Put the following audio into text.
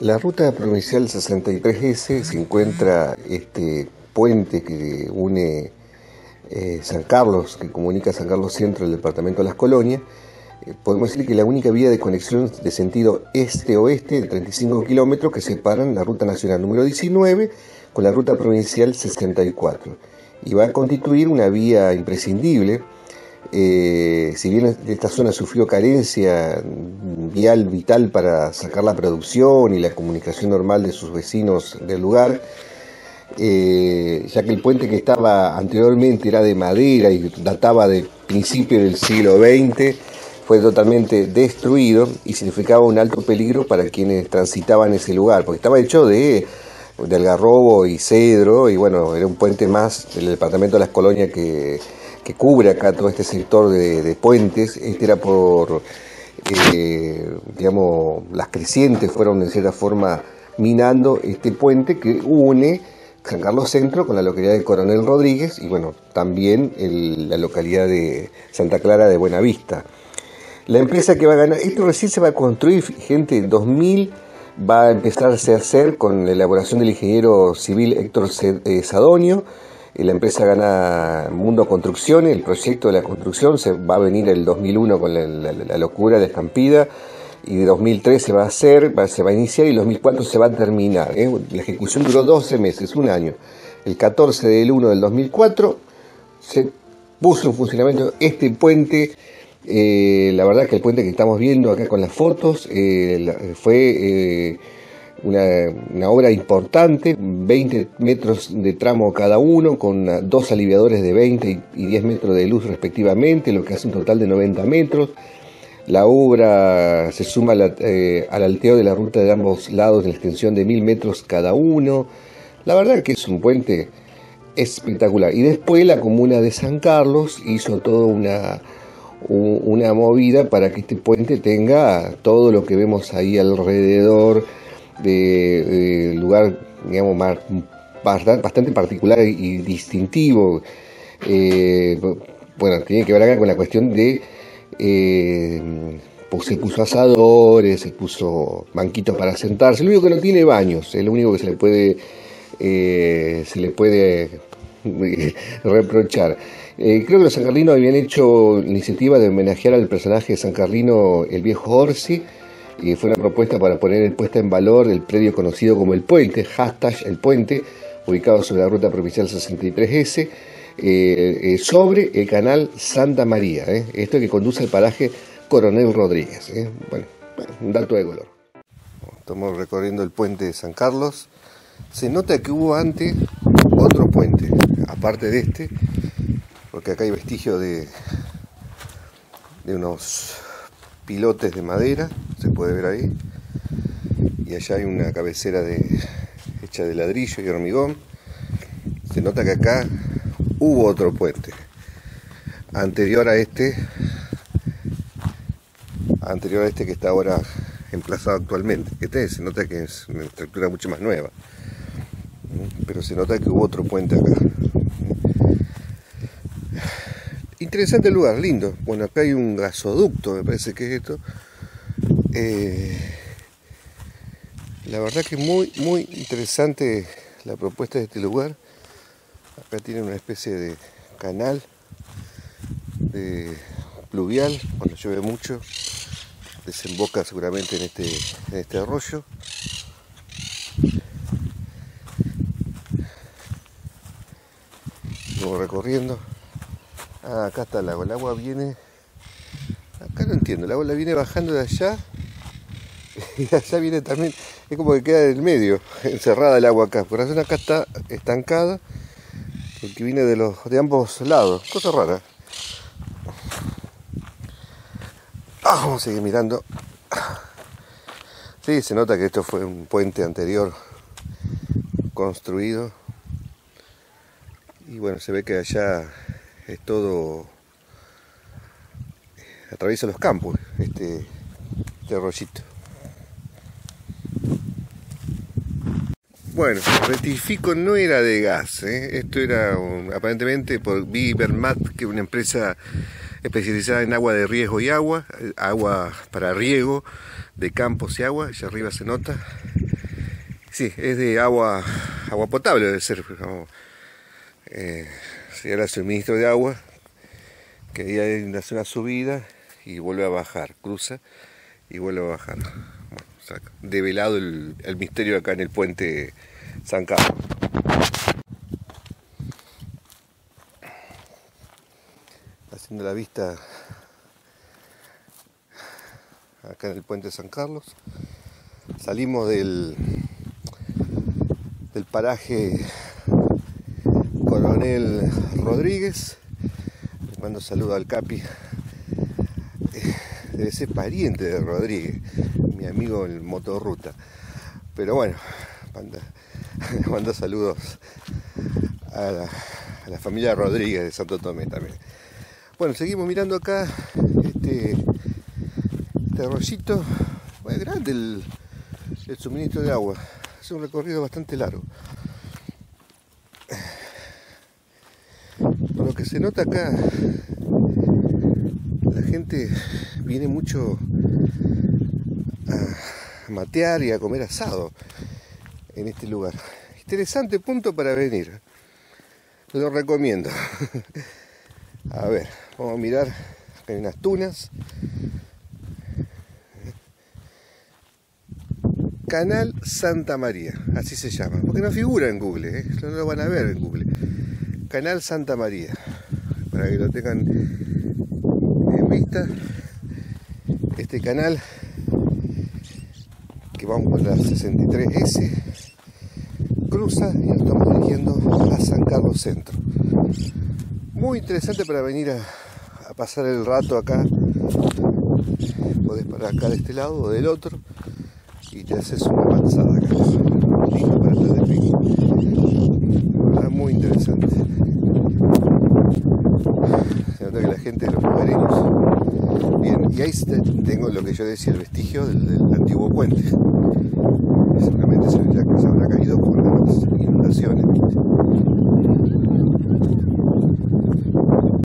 La ruta provincial 63S se encuentra este puente que une eh, San Carlos, que comunica San Carlos Centro, el departamento de Las Colonias. Eh, podemos decir que la única vía de conexión de sentido este-oeste de 35 kilómetros que separan la ruta nacional número 19 con la ruta provincial 64. Y va a constituir una vía imprescindible eh, si bien esta zona sufrió carencia vial vital para sacar la producción y la comunicación normal de sus vecinos del lugar, eh, ya que el puente que estaba anteriormente era de madera y databa del principio del siglo XX, fue totalmente destruido y significaba un alto peligro para quienes transitaban ese lugar, porque estaba hecho de, de algarrobo y cedro, y bueno, era un puente más del departamento de las colonias que que cubre acá todo este sector de, puentes, este era por, eh, digamos, las crecientes fueron en cierta forma minando este puente que une San Carlos Centro con la localidad de Coronel Rodríguez y bueno, también la localidad de Santa Clara de Buenavista. La empresa que va a ganar, esto recién se va a construir, gente, en 2000 va a empezarse a hacer con la elaboración del ingeniero civil Héctor eh, Sadonio, la empresa gana Mundo Construcciones, el proyecto de la construcción se va a venir el 2001 con la, locura de estampida y de 2003 se va a hacer, se va a iniciar y el 2004 se va a terminar. ¿eh? La ejecución duró 12 meses, un año. El 14 del 1 del 2004 se puso en funcionamiento este puente. Eh, la verdad que el puente que estamos viendo acá con las fotos eh, fue una, obra importante, 20 metros de tramo cada uno, con dos aliviadores de 20 y 10 metros de luz respectivamente, lo que hace un total de 90 metros. La obra se suma eh, al alteo de la ruta de ambos lados la extensión de 1000 metros cada uno. La verdad que es un puente espectacular. Y después la comuna de San Carlos hizo toda una, una movida para que este puente tenga todo lo que vemos ahí alrededor de, lugar, digamos, bastante particular y distintivo. Eh, bueno, tiene que ver acá con la cuestión de. Eh, pues se puso asadores, se puso banquitos para sentarse. Lo único que no tiene baños, es lo único que se le puede, eh, se le puede reprochar. creo que los sancarlinos habían hecho la iniciativa de homenajear al personaje de San Carlino, el viejo Orsi, y fue una propuesta para poner en puesta en valor el predio conocido como El Puente, hashtag El Puente, ubicado sobre la ruta provincial 63S, eh, eh, sobre el canal Santa María, eh, esto que conduce al paraje Coronel Rodríguez. Bueno, un dato de color. Estamos recorriendo el puente de San Carlos. Se nota que hubo antes otro puente, aparte de este, porque acá hay vestigios de, de unos pilotes de madera, puede ver ahí. Y allá hay una cabecera de, hecha de ladrillo y hormigón. Se nota que acá hubo otro puente. Anterior a este, anterior a este que está ahora emplazado actualmente. Este se nota que es una estructura mucho más nueva. Pero se nota que hubo otro puente acá. Interesante lugar, lindo. Bueno, acá hay un gasoducto, me parece que es esto. Eh, la verdad que muy, muy interesante la propuesta de este lugar. Acá tiene una especie de canal de pluvial, cuando llueve mucho, desemboca seguramente en este, en este arroyo. Luego recorriendo. Ah, acá está el agua. El agua viene. Acá no entiendo. El agua la viene bajando de allá. Y allá viene también. Es como que queda en el medio, encerrada el agua acá. Por razón acá está estancada. Porque viene de los de ambos lados. Cosa rara. Ah, vamos a seguir mirando. Sí, se nota que esto fue un puente anterior construido. Y bueno, se ve que allá es todo, atraviesa los campos este, este arroyito. Bueno, rectifico, no era de gas, ¿eh? esto era aparentemente por Vivermat, que es una empresa especializada en agua de riego y agua, agua para riego de campos y agua, allá arriba se nota. Sí, es de agua, agua potable, debe ser. eh, si era suministro de agua, que ahí hace una subida y vuelve a bajar, cruza y vuelve a bajar. Develado el, el misterio acá en el puente San Carlos. Haciendo la vista acá en el puente San Carlos. Salimos del, del paraje Coronel Rodríguez. Le mando saludo al Capi. Eh, debe ser pariente de Rodríguez, mi amigo en motorruta. Pero bueno, manda, saludos a la, familia Rodríguez de Santo Tomé también. Bueno, seguimos mirando acá este, este arroyito. Es grande el, el suministro de agua. Es un recorrido bastante largo. Por lo que se nota acá, la gente viene mucho matear y a comer asado en este lugar. Interesante punto para venir. Lo recomiendo. A ver, vamos a mirar. Acá hay unas tunas. Canal Santa María, así se llama, porque no figura en Google, ¿eh? no lo van a ver en Google. Canal Santa María, para que lo tengan en vista. Este canal que vamos por la 63S cruza y estamos dirigiendo a San Carlos Centro. Muy interesante para venir a, pasar el rato acá. Podés parar acá de este lado o del otro y te haces una avanzada acá. Para pico. muy interesante. Se nota que la gente de los lugareños. Bien, y ahí tengo lo que yo decía, el vestigio del, antiguo puente. Seguramente se habrá caído por las inundaciones.